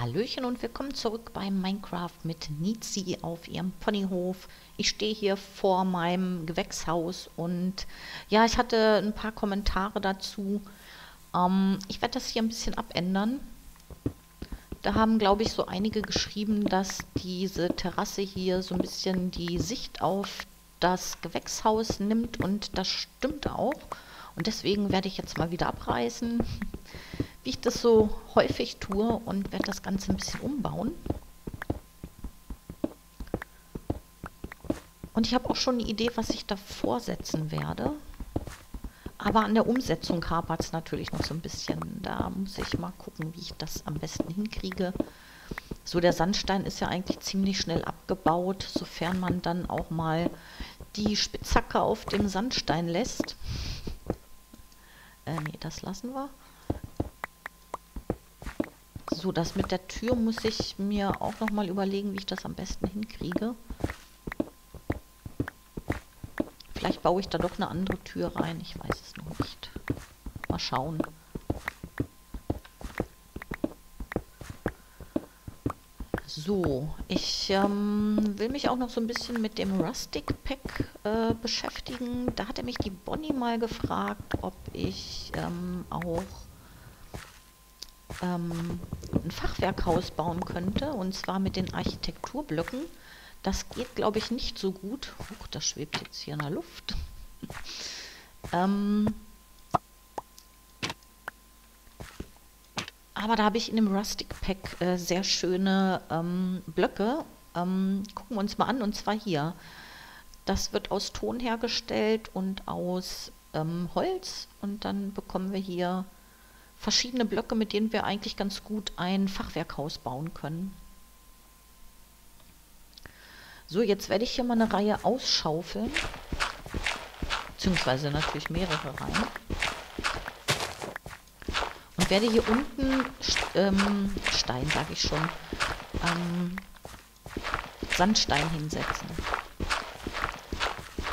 Hallöchen und willkommen zurück bei Minecraft mit Nizi auf ihrem Ponyhof. Ich stehe hier vor meinem Gewächshaus und ja, ich hatte ein paar Kommentare dazu. Ähm, ich werde das hier ein bisschen abändern. Da haben, glaube ich, so einige geschrieben, dass diese Terrasse hier so ein bisschen die Sicht auf das Gewächshaus nimmt und das stimmt auch. Und deswegen werde ich jetzt mal wieder abreißen wie ich das so häufig tue und werde das Ganze ein bisschen umbauen. Und ich habe auch schon eine Idee, was ich da vorsetzen werde. Aber an der Umsetzung hapert es natürlich noch so ein bisschen. Da muss ich mal gucken, wie ich das am besten hinkriege. So, der Sandstein ist ja eigentlich ziemlich schnell abgebaut, sofern man dann auch mal die Spitzhacke auf dem Sandstein lässt. Äh, nee, das lassen wir. So, das mit der Tür muss ich mir auch noch mal überlegen, wie ich das am besten hinkriege. Vielleicht baue ich da doch eine andere Tür rein. Ich weiß es noch nicht. Mal schauen. So, ich ähm, will mich auch noch so ein bisschen mit dem Rustic Pack äh, beschäftigen. Da hatte mich die Bonnie mal gefragt, ob ich ähm, auch ähm, ein Fachwerkhaus bauen könnte, und zwar mit den Architekturblöcken. Das geht, glaube ich, nicht so gut. Huch, das schwebt jetzt hier in der Luft. ähm, aber da habe ich in dem Rustic Pack äh, sehr schöne ähm, Blöcke. Ähm, gucken wir uns mal an, und zwar hier. Das wird aus Ton hergestellt und aus ähm, Holz. Und dann bekommen wir hier verschiedene Blöcke, mit denen wir eigentlich ganz gut ein Fachwerkhaus bauen können. So, jetzt werde ich hier mal eine Reihe ausschaufeln. Beziehungsweise natürlich mehrere Reihen. Und werde hier unten ähm, Stein, sage ich schon, ähm, Sandstein hinsetzen.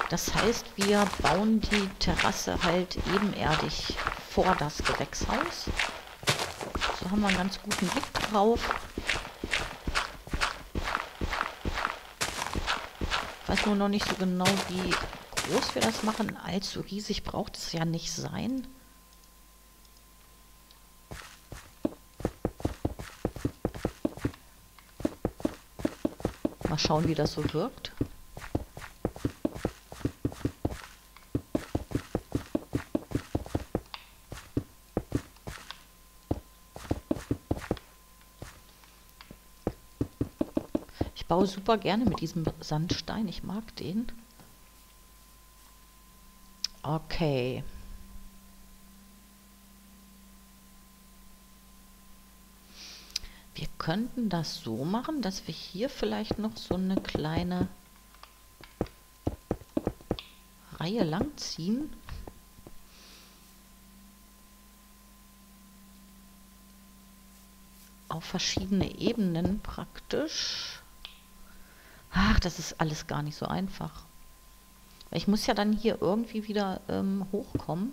Das heißt, wir bauen die Terrasse halt ebenerdig vor das Gewächshaus. So haben wir einen ganz guten Blick drauf. Ich weiß nur noch nicht so genau, wie groß wir das machen. Allzu riesig braucht es ja nicht sein. Mal schauen, wie das so wirkt. Baue super gerne mit diesem Sandstein. Ich mag den. Okay. Wir könnten das so machen, dass wir hier vielleicht noch so eine kleine Reihe lang ziehen. Auf verschiedene Ebenen praktisch. Ach, das ist alles gar nicht so einfach. Ich muss ja dann hier irgendwie wieder ähm, hochkommen.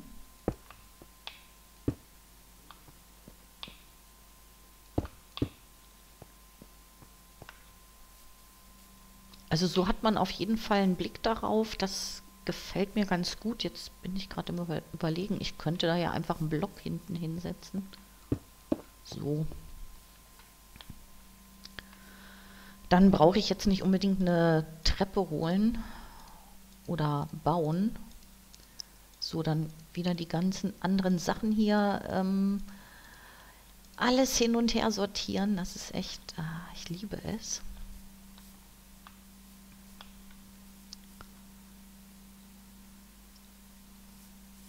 Also so hat man auf jeden Fall einen Blick darauf. Das gefällt mir ganz gut. Jetzt bin ich gerade im Überlegen. Ich könnte da ja einfach einen Block hinten hinsetzen. So. Dann brauche ich jetzt nicht unbedingt eine Treppe holen oder bauen. So, dann wieder die ganzen anderen Sachen hier ähm, alles hin und her sortieren. Das ist echt, ah, ich liebe es.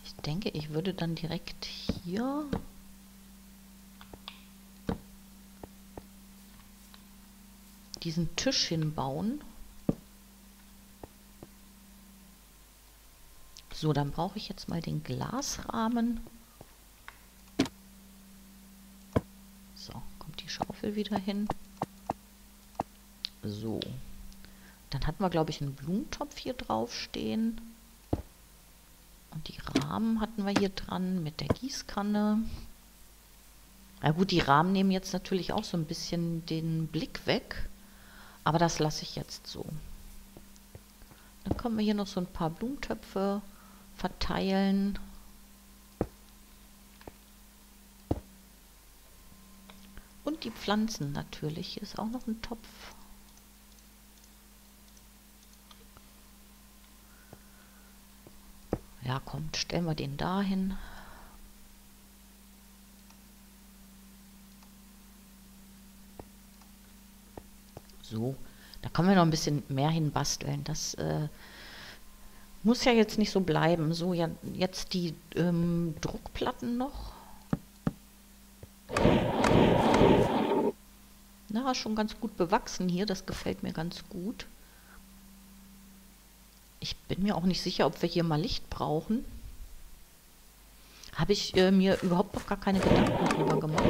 Ich denke, ich würde dann direkt hier diesen Tisch hinbauen. So, dann brauche ich jetzt mal den Glasrahmen. So, kommt die Schaufel wieder hin. So. Dann hatten wir, glaube ich, einen Blumentopf hier drauf stehen. Und die Rahmen hatten wir hier dran mit der Gießkanne. Ja gut, die Rahmen nehmen jetzt natürlich auch so ein bisschen den Blick weg. Aber das lasse ich jetzt so. Dann können wir hier noch so ein paar Blumentöpfe verteilen. Und die Pflanzen natürlich. Hier ist auch noch ein Topf. Ja, kommt, stellen wir den dahin. So, da können wir noch ein bisschen mehr hinbasteln. Das äh, muss ja jetzt nicht so bleiben. So, ja, jetzt die ähm, Druckplatten noch. Na, schon ganz gut bewachsen hier. Das gefällt mir ganz gut. Ich bin mir auch nicht sicher, ob wir hier mal Licht brauchen. Habe ich äh, mir überhaupt noch gar keine Gedanken drüber gemacht.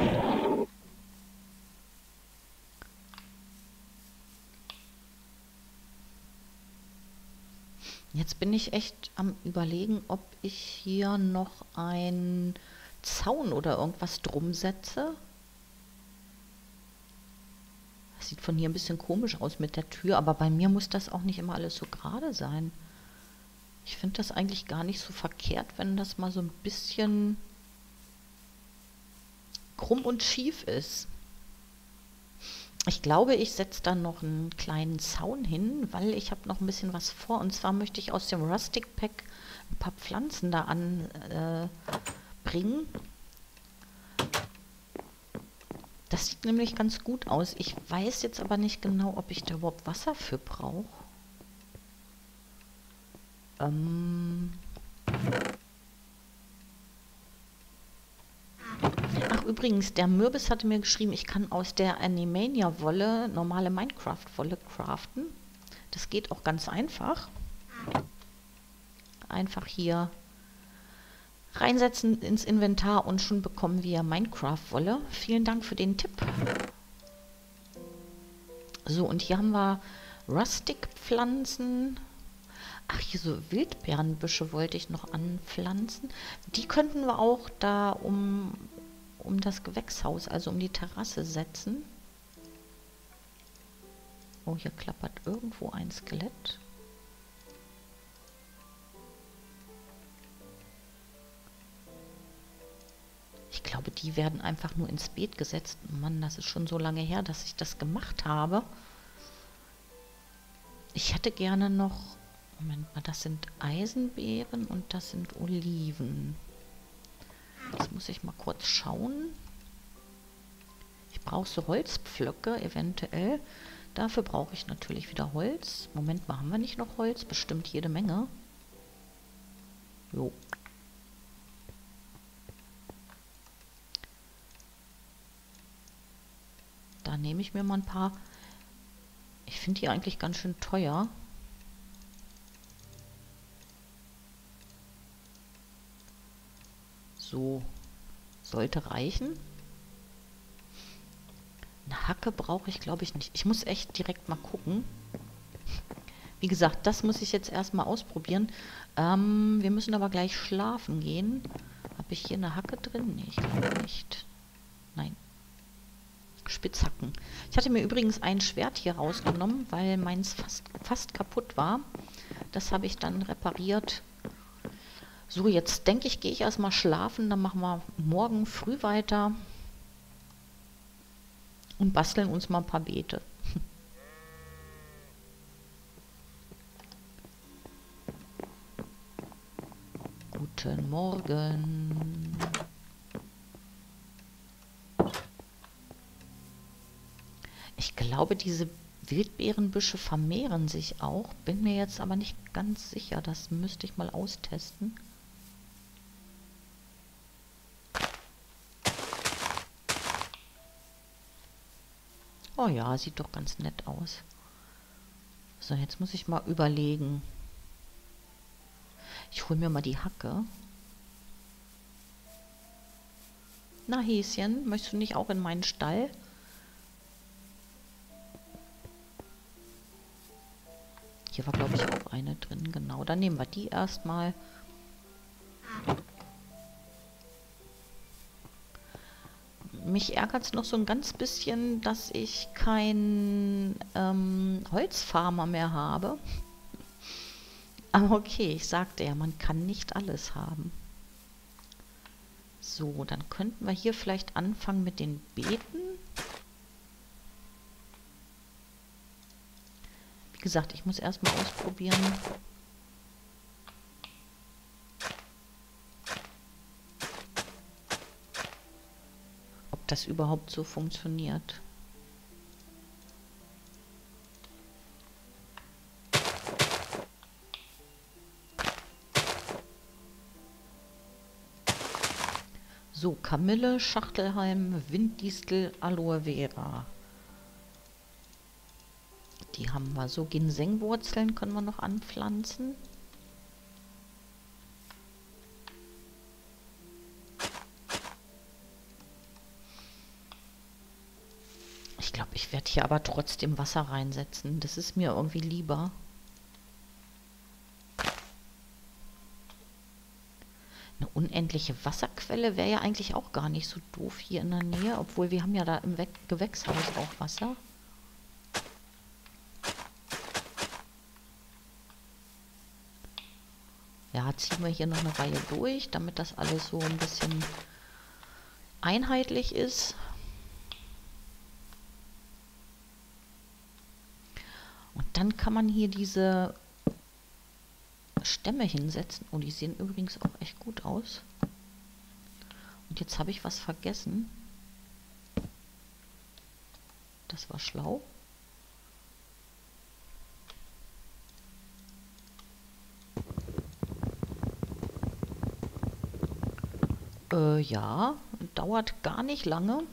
Jetzt bin ich echt am überlegen, ob ich hier noch einen Zaun oder irgendwas drum setze. Das sieht von hier ein bisschen komisch aus mit der Tür, aber bei mir muss das auch nicht immer alles so gerade sein. Ich finde das eigentlich gar nicht so verkehrt, wenn das mal so ein bisschen krumm und schief ist. Ich glaube, ich setze dann noch einen kleinen Zaun hin, weil ich habe noch ein bisschen was vor. Und zwar möchte ich aus dem Rustic Pack ein paar Pflanzen da anbringen. Äh, das sieht nämlich ganz gut aus. Ich weiß jetzt aber nicht genau, ob ich da überhaupt Wasser für brauche. Ähm Übrigens, der Mürbis hatte mir geschrieben, ich kann aus der Animania-Wolle normale Minecraft-Wolle craften. Das geht auch ganz einfach. Einfach hier reinsetzen ins Inventar und schon bekommen wir Minecraft-Wolle. Vielen Dank für den Tipp. So, und hier haben wir Rustic-Pflanzen. Ach, hier so Wildbeerenbüsche wollte ich noch anpflanzen. Die könnten wir auch da um, um das Gewächshaus, also um die Terrasse setzen. Oh, hier klappert irgendwo ein Skelett. Ich glaube, die werden einfach nur ins Beet gesetzt. Mann, das ist schon so lange her, dass ich das gemacht habe. Ich hätte gerne noch Moment mal, das sind Eisenbeeren und das sind Oliven. Jetzt muss ich mal kurz schauen. Ich brauche so Holzpflöcke eventuell. Dafür brauche ich natürlich wieder Holz. Moment mal, haben wir nicht noch Holz? Bestimmt jede Menge. Jo. Da nehme ich mir mal ein paar. Ich finde die eigentlich ganz schön teuer. So, sollte reichen. Eine Hacke brauche ich, glaube ich, nicht. Ich muss echt direkt mal gucken. Wie gesagt, das muss ich jetzt erstmal ausprobieren. Ähm, wir müssen aber gleich schlafen gehen. Habe ich hier eine Hacke drin? Nee, ich glaube nicht. Nein. Spitzhacken. Ich hatte mir übrigens ein Schwert hier rausgenommen, weil meins fast, fast kaputt war. Das habe ich dann repariert so, jetzt denke ich, gehe ich erstmal schlafen, dann machen wir morgen früh weiter und basteln uns mal ein paar Beete. Guten Morgen. Ich glaube, diese Wildbeerenbüsche vermehren sich auch, bin mir jetzt aber nicht ganz sicher. Das müsste ich mal austesten. Oh ja, sieht doch ganz nett aus. So, jetzt muss ich mal überlegen. Ich hole mir mal die Hacke. Na Häschen, möchtest du nicht auch in meinen Stall? Hier war, glaube ich, auch eine drin. Genau, dann nehmen wir die erstmal. Mich ärgert es noch so ein ganz bisschen, dass ich kein ähm, Holzfarmer mehr habe. Aber okay, ich sagte ja, man kann nicht alles haben. So, dann könnten wir hier vielleicht anfangen mit den Beeten. Wie gesagt, ich muss erstmal ausprobieren, das überhaupt so funktioniert. So, Kamille, Schachtelhalm, Winddistel, Aloe Vera. Die haben wir. So, Ginsengwurzeln können wir noch anpflanzen. Werde hier aber trotzdem Wasser reinsetzen. Das ist mir irgendwie lieber. Eine unendliche Wasserquelle wäre ja eigentlich auch gar nicht so doof hier in der Nähe, obwohl wir haben ja da im We Gewächshaus auch Wasser. Ja, ziehen wir hier noch eine Reihe durch, damit das alles so ein bisschen einheitlich ist. Dann kann man hier diese Stämme hinsetzen. Oh, die sehen übrigens auch echt gut aus. Und jetzt habe ich was vergessen. Das war schlau. Äh, ja, dauert gar nicht lange.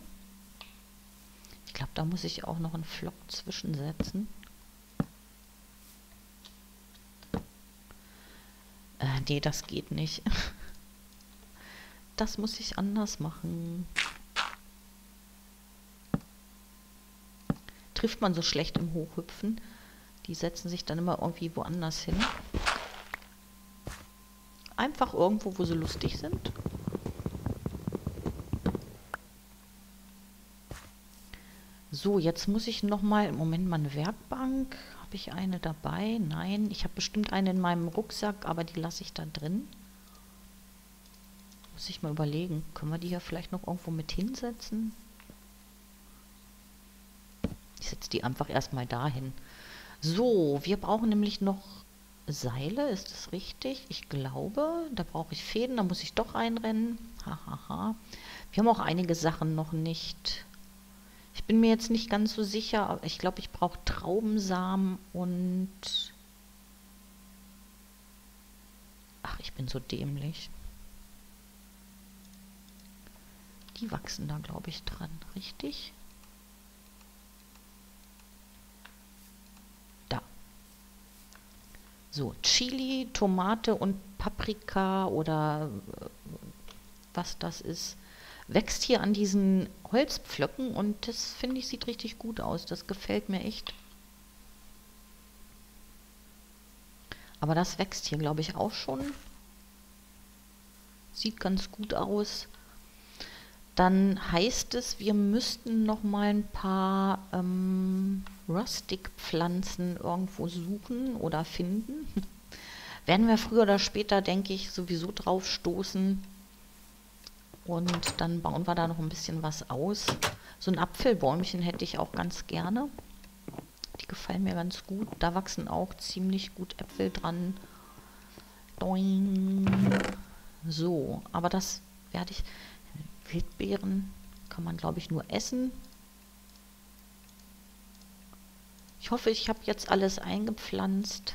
Ich glaube, da muss ich auch noch einen Flock zwischensetzen. Nee, das geht nicht. Das muss ich anders machen. Trifft man so schlecht im Hochhüpfen. Die setzen sich dann immer irgendwie woanders hin. Einfach irgendwo, wo sie lustig sind. So, jetzt muss ich nochmal, im Moment mal eine Werkbank. Habe ich eine dabei? Nein, ich habe bestimmt eine in meinem Rucksack, aber die lasse ich da drin. Muss ich mal überlegen, können wir die hier vielleicht noch irgendwo mit hinsetzen? Ich setze die einfach erstmal dahin. So, wir brauchen nämlich noch Seile, ist das richtig? Ich glaube, da brauche ich Fäden, da muss ich doch einrennen. Hahaha. Ha, ha. Wir haben auch einige Sachen noch nicht ich bin mir jetzt nicht ganz so sicher, aber ich glaube, ich brauche Traubensamen und... Ach, ich bin so dämlich. Die wachsen da, glaube ich, dran, richtig? Da. So, Chili, Tomate und Paprika oder äh, was das ist wächst hier an diesen Holzpflöcken und das finde ich sieht richtig gut aus. Das gefällt mir echt. Aber das wächst hier, glaube ich, auch schon. Sieht ganz gut aus. Dann heißt es, wir müssten noch mal ein paar ähm, Rustic-Pflanzen irgendwo suchen oder finden. Werden wir früher oder später, denke ich, sowieso drauf stoßen. Und dann bauen wir da noch ein bisschen was aus. So ein Apfelbäumchen hätte ich auch ganz gerne. Die gefallen mir ganz gut. Da wachsen auch ziemlich gut Äpfel dran. Doing. So, aber das werde ich... Wildbeeren kann man, glaube ich, nur essen. Ich hoffe, ich habe jetzt alles eingepflanzt.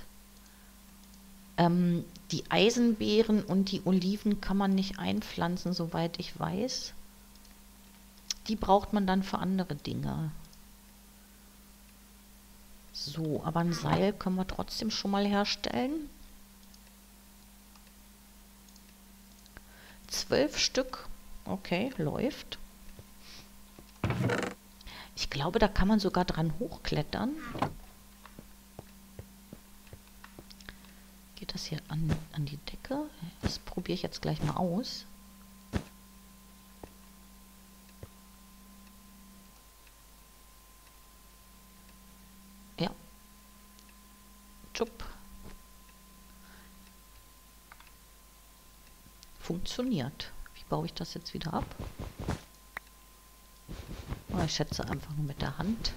Ähm, die Eisenbeeren und die Oliven kann man nicht einpflanzen, soweit ich weiß. Die braucht man dann für andere Dinge. So, aber ein Seil können wir trotzdem schon mal herstellen. Zwölf Stück. Okay, läuft. Ich glaube, da kann man sogar dran hochklettern. Geht das hier an, an die Decke? Das probiere ich jetzt gleich mal aus. Funktioniert. Wie baue ich das jetzt wieder ab? Ich schätze einfach nur mit der Hand.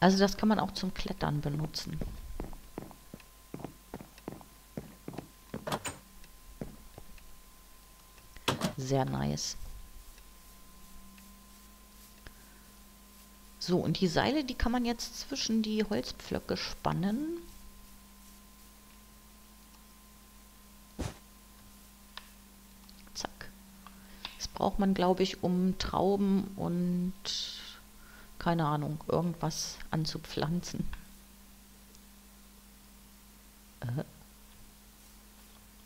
Also das kann man auch zum Klettern benutzen. Sehr nice. So, und die Seile, die kann man jetzt zwischen die Holzpflöcke spannen. Zack. Das braucht man, glaube ich, um Trauben und keine Ahnung, irgendwas anzupflanzen. Äh,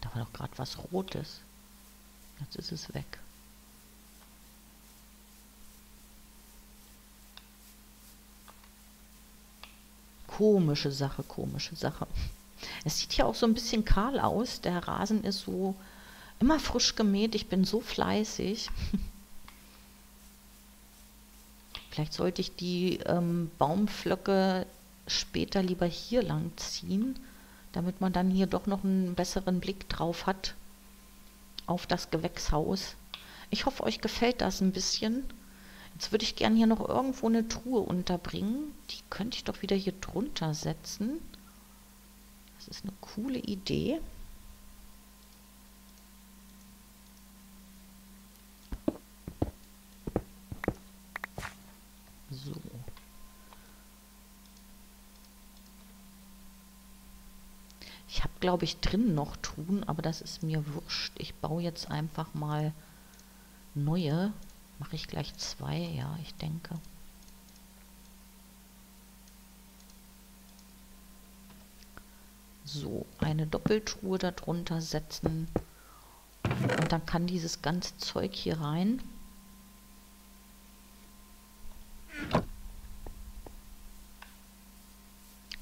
da war doch gerade was Rotes. Jetzt ist es weg. Komische Sache, komische Sache. Es sieht ja auch so ein bisschen kahl aus. Der Rasen ist so immer frisch gemäht. Ich bin so fleißig. Vielleicht sollte ich die ähm, Baumflöcke später lieber hier lang ziehen, damit man dann hier doch noch einen besseren Blick drauf hat auf das Gewächshaus. Ich hoffe, euch gefällt das ein bisschen. Jetzt würde ich gerne hier noch irgendwo eine Truhe unterbringen. Die könnte ich doch wieder hier drunter setzen. Das ist eine coole Idee. So. Ich habe, glaube ich, drin noch Truhen, aber das ist mir wurscht. Ich baue jetzt einfach mal neue. Mache ich gleich zwei? Ja, ich denke. So, eine Doppeltruhe darunter setzen. Und dann kann dieses ganze Zeug hier rein.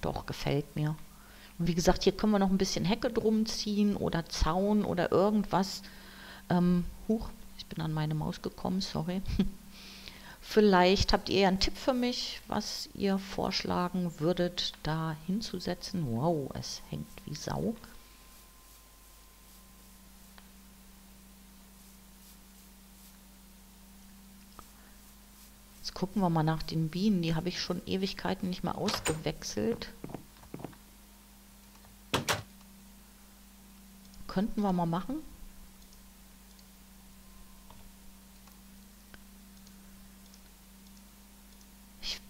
Doch, gefällt mir. Und wie gesagt, hier können wir noch ein bisschen Hecke drum ziehen oder Zaun oder irgendwas. Ähm, huch, ich bin an meine Maus gekommen, sorry. Vielleicht habt ihr einen Tipp für mich, was ihr vorschlagen würdet, da hinzusetzen. Wow, es hängt wie Sau. Jetzt gucken wir mal nach den Bienen. Die habe ich schon Ewigkeiten nicht mehr ausgewechselt. Könnten wir mal machen.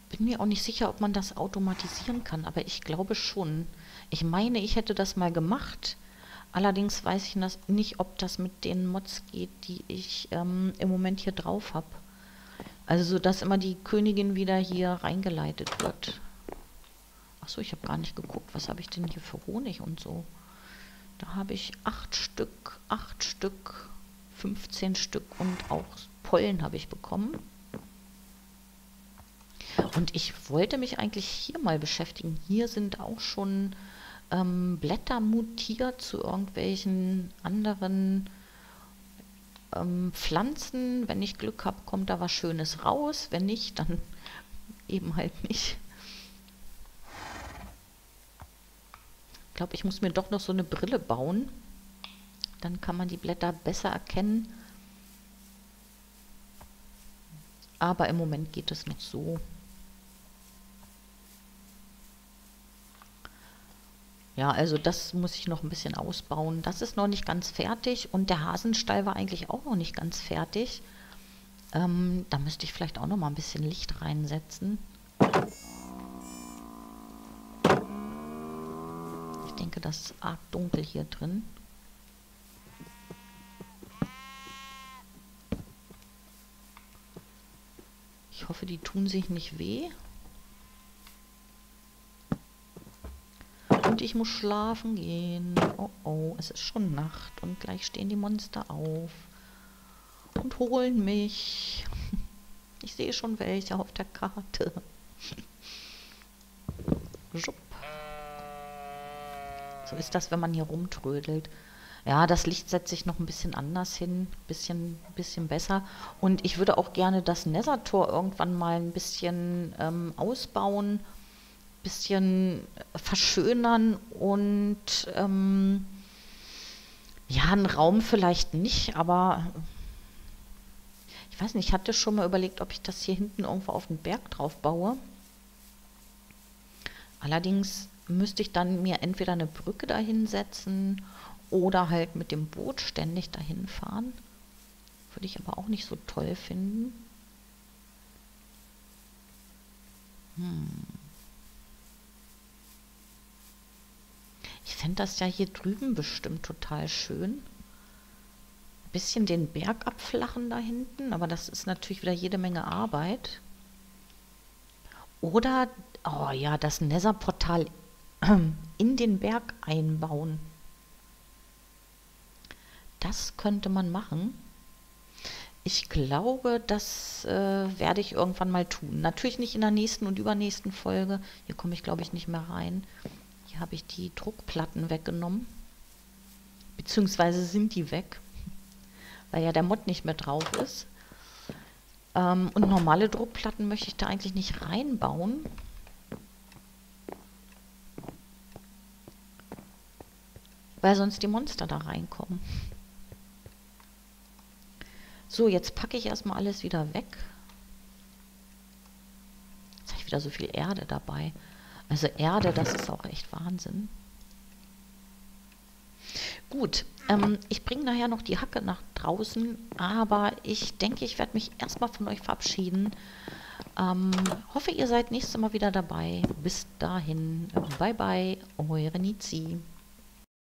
bin mir auch nicht sicher, ob man das automatisieren kann, aber ich glaube schon. Ich meine, ich hätte das mal gemacht. Allerdings weiß ich nicht, ob das mit den Mods geht, die ich ähm, im Moment hier drauf habe. Also so, dass immer die Königin wieder hier reingeleitet wird. Achso, ich habe gar nicht geguckt, was habe ich denn hier für Honig und so. Da habe ich acht Stück, acht Stück, 15 Stück und auch Pollen habe ich bekommen. Und ich wollte mich eigentlich hier mal beschäftigen. Hier sind auch schon ähm, Blätter mutiert zu irgendwelchen anderen ähm, Pflanzen. Wenn ich Glück habe, kommt da was Schönes raus. Wenn nicht, dann eben halt nicht. Glaube, ich muss mir doch noch so eine Brille bauen. Dann kann man die Blätter besser erkennen. Aber im Moment geht es noch so. Ja, also das muss ich noch ein bisschen ausbauen. Das ist noch nicht ganz fertig und der Hasenstall war eigentlich auch noch nicht ganz fertig. Ähm, da müsste ich vielleicht auch noch mal ein bisschen Licht reinsetzen. Denke, das ist arg dunkel hier drin. Ich hoffe, die tun sich nicht weh. Und ich muss schlafen gehen. Oh oh, es ist schon Nacht und gleich stehen die Monster auf und holen mich. Ich sehe schon welche auf der Karte. So ist das, wenn man hier rumtrödelt. Ja, das Licht setze ich noch ein bisschen anders hin, bisschen, bisschen besser. Und ich würde auch gerne das Nether-Tor irgendwann mal ein bisschen ähm, ausbauen, bisschen verschönern und ähm, ja, einen Raum vielleicht nicht, aber ich weiß nicht, ich hatte schon mal überlegt, ob ich das hier hinten irgendwo auf den Berg drauf baue. Allerdings müsste ich dann mir entweder eine Brücke dahin setzen oder halt mit dem Boot ständig dahin fahren. Würde ich aber auch nicht so toll finden. Hm. Ich fände das ja hier drüben bestimmt total schön. Ein bisschen den Berg abflachen da hinten, aber das ist natürlich wieder jede Menge Arbeit. Oder, oh ja, das Nether-Portal in den Berg einbauen. Das könnte man machen. Ich glaube, das äh, werde ich irgendwann mal tun. Natürlich nicht in der nächsten und übernächsten Folge. Hier komme ich, glaube ich, nicht mehr rein. Hier habe ich die Druckplatten weggenommen. Beziehungsweise sind die weg, weil ja der Mod nicht mehr drauf ist. Ähm, und normale Druckplatten möchte ich da eigentlich nicht reinbauen. Weil sonst die Monster da reinkommen. So, jetzt packe ich erstmal alles wieder weg. Jetzt habe ich wieder so viel Erde dabei. Also Erde, das ist auch echt Wahnsinn. Gut, ähm, ich bringe nachher noch die Hacke nach draußen, aber ich denke, ich werde mich erstmal von euch verabschieden. Ähm, hoffe, ihr seid nächstes Mal wieder dabei. Bis dahin, bye bye, eure Nizi.